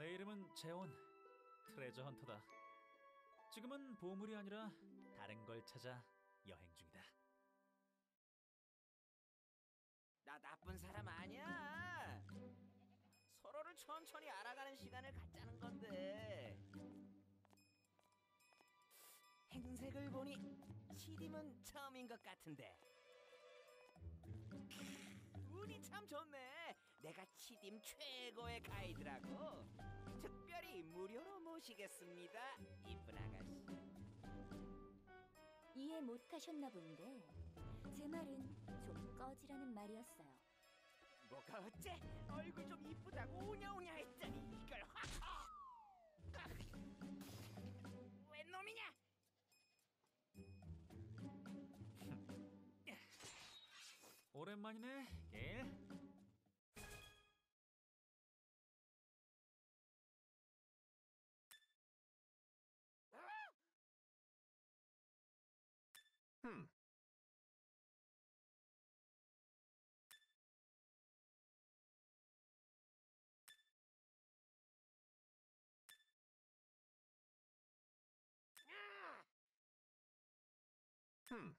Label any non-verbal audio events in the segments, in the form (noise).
내 이름은 재원 트레저 헌터다. 지금은 보물이 아니라 다른 걸 찾아 여행 중이다. 나 나쁜 사람 아니야. 서로를 천천히 알아가는 시간을 갖자는 건데. 행색을 보니 시림은 처음인 것 같은데. 운이 참 좋네. 내가 치딤 최고의 가이드라고. 특별히 무료로 모시겠습니다. 이쁜 아가씨. 이해 못 하셨나 본데 제 말은 좀 꺼지라는 말이었어요. 뭐가 어째? 얼굴 좀 이쁘다고 오냐오냐 했더니 이걸 확! 웬 놈이냐? 오랜만이네, 길. Hmm.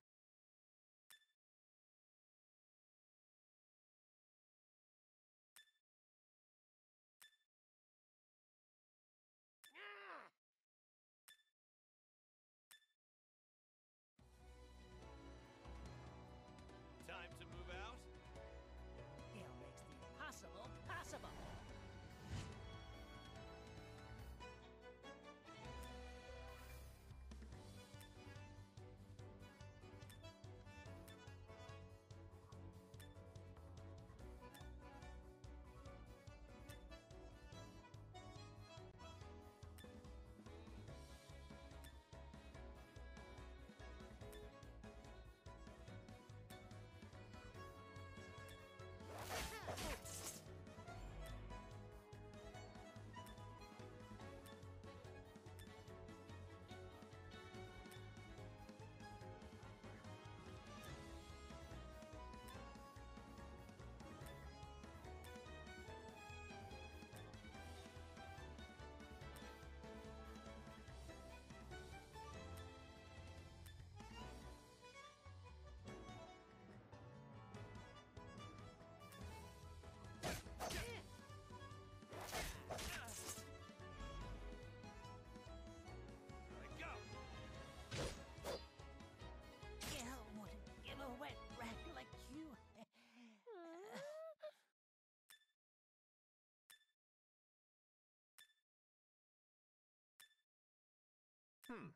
Hmm.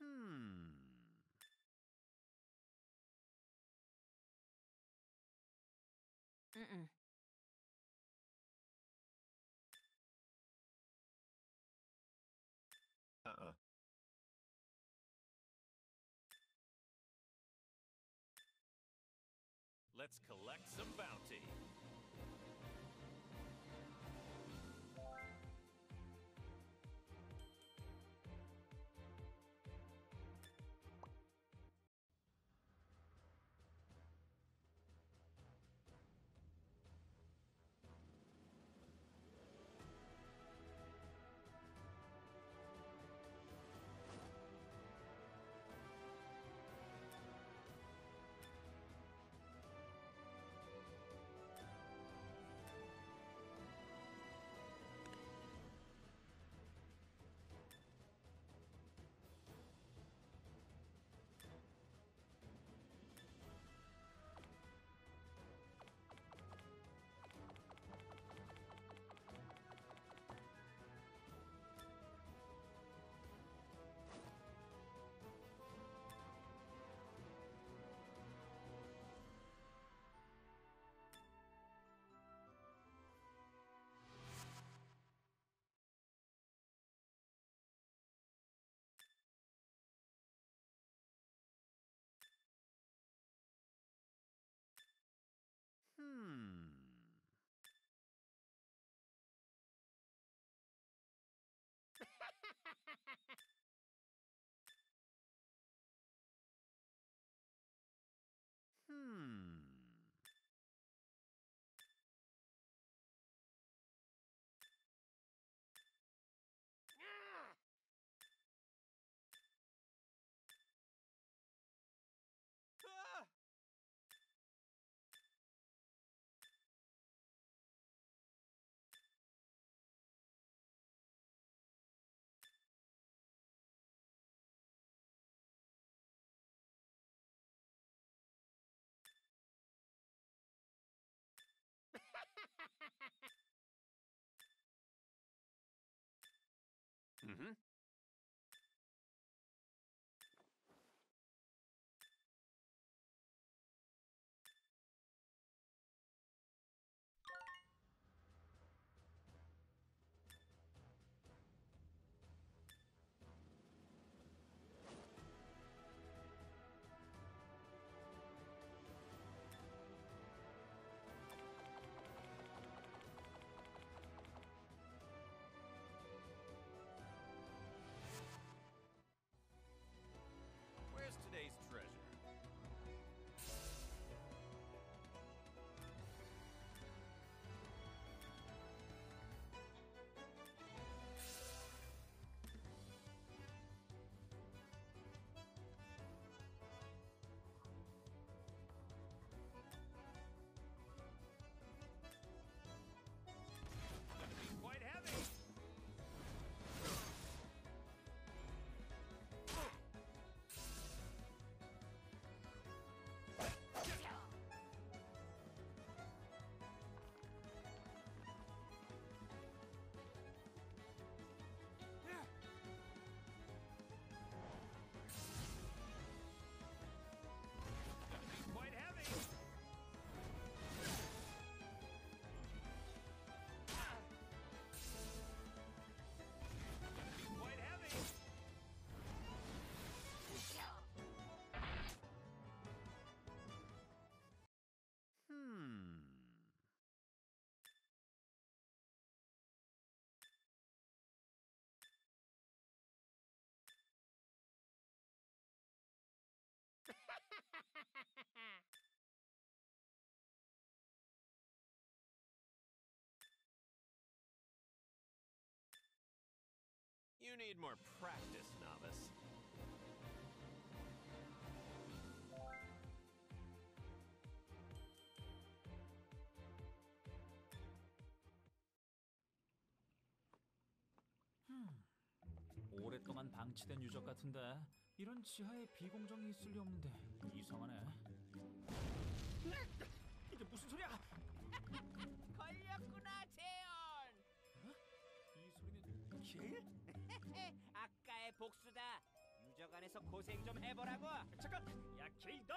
Hmm. Mm-mm. Let's collect some bounty. Hmm. Mm-hmm. You need more practice, novice. 오랫동안 방치된 유적 같은데 이런 지하에 비공정이 있을 리 없는데 이상하네. 이게 무슨 소리야? (laughs) 걸렸구나 재현. 이 소리는 길? 아까의 복수다. 유적 안에서 고생 좀 해보라고. 잠깐! 야 길덕!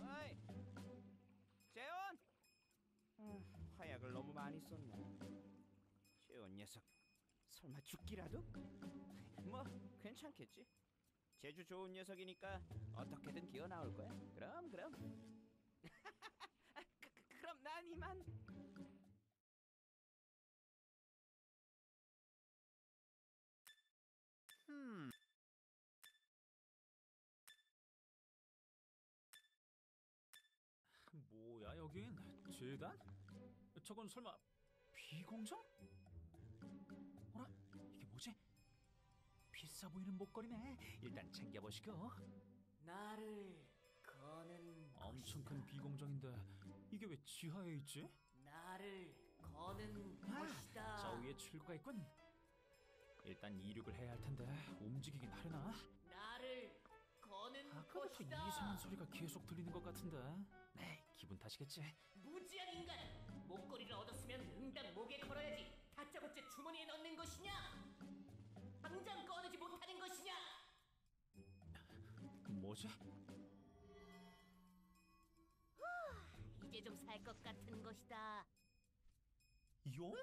어이, 재현. 아, 화약을 너무 많이 썼네. 재현 녀석, 설마 죽기라도? 뭐 괜찮겠지. 제주 좋은 녀석이니까 어떻게든 기어 나올 거야. 그럼 그럼. (laughs) 그, 그, 그럼 난 이만. 뭐야 여긴? 재단? 저건 설마 비공정? 비싸 보이는 목걸이네. 일단 챙겨보시고. 나를 거는 엄청 큰 비공정인데 이게 왜 지하에 있지? 나를 거는 아, 것이다. 저 위에 출구가 있군. 일단 이륙을 해야 할 텐데 움직이긴 하려나? 나를 거는 아까부터 것이다. 이상한 소리가 계속 들리는 것 같은데. 네, 기분 탓이겠지. 무지한 인간. 목걸이를 얻었으면 응당 목에 걸어야지. 다짜고짜 주머니에 넣는 것이냐? 당장 꺼내지 못하는 것이냐? 뭐지? 이제 좀 살 것 같은 것이다. 용?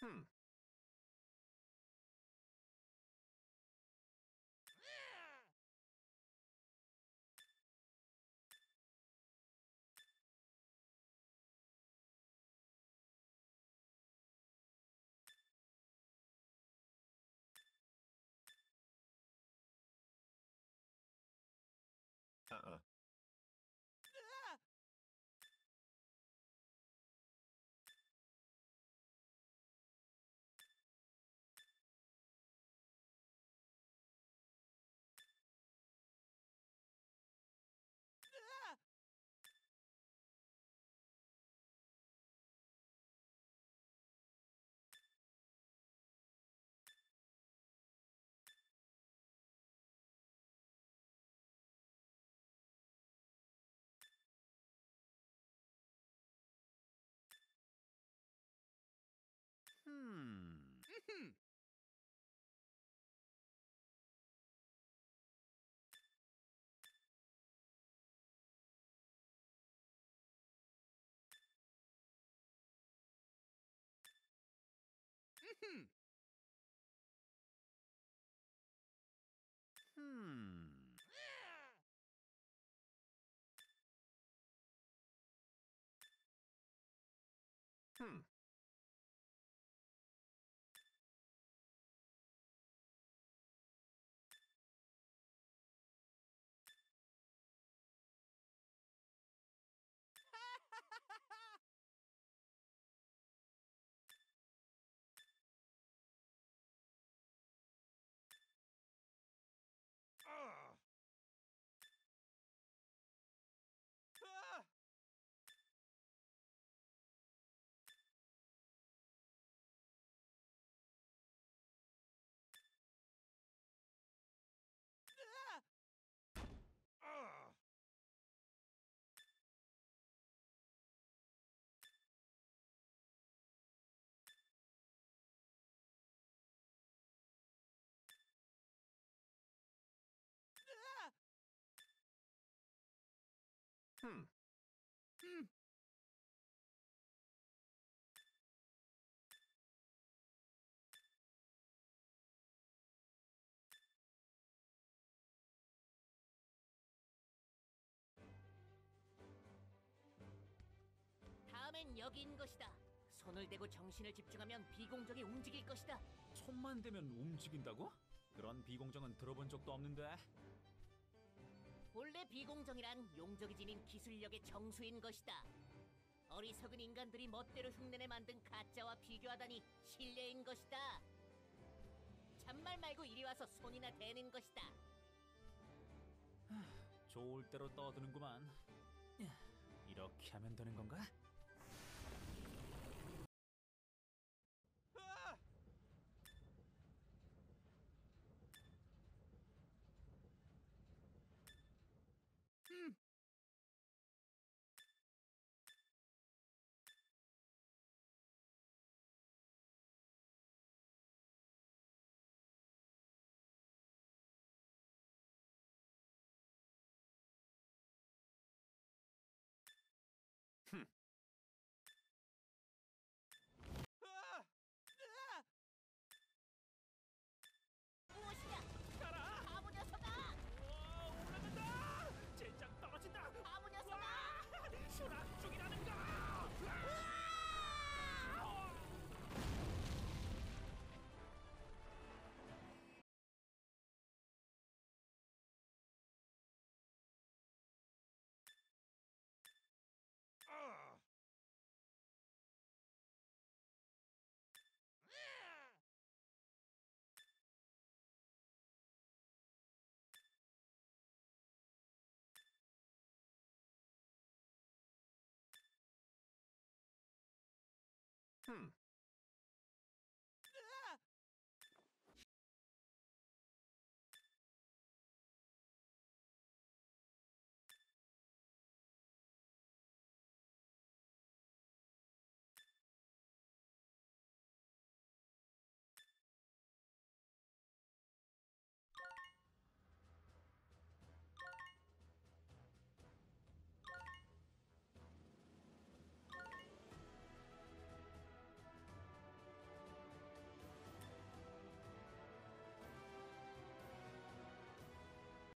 Hmm. Uh-uh. Hmm. Hmm. Hmm. Hmm. Hmm. 다음엔 여기인 것이다. 손을 대고 정신을 집중하면 비공정이 움직일 것이다. 손만 대면 움직인다고? 그런 비공정은 들어본 적도 없는데. 본래 비공정이란 용적이 지닌 기술력의 정수인 것이다. 어리석은 인간들이 멋대로 흉내내 만든 가짜와 비교하다니 실례인 것이다. 잔말 말고 이리 와서 손이나 대는 것이다. 좋을 대로 떠드는구만. 이렇게 하면 되는 건가? Hmm.